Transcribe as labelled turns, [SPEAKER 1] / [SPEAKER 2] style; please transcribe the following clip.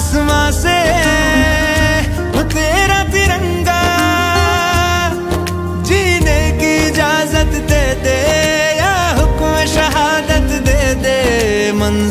[SPEAKER 1] आसमां से वो तेरा तिरंगा जीने की इजाज़त दे दे या हुक्म शहादत दे दे, मंजूर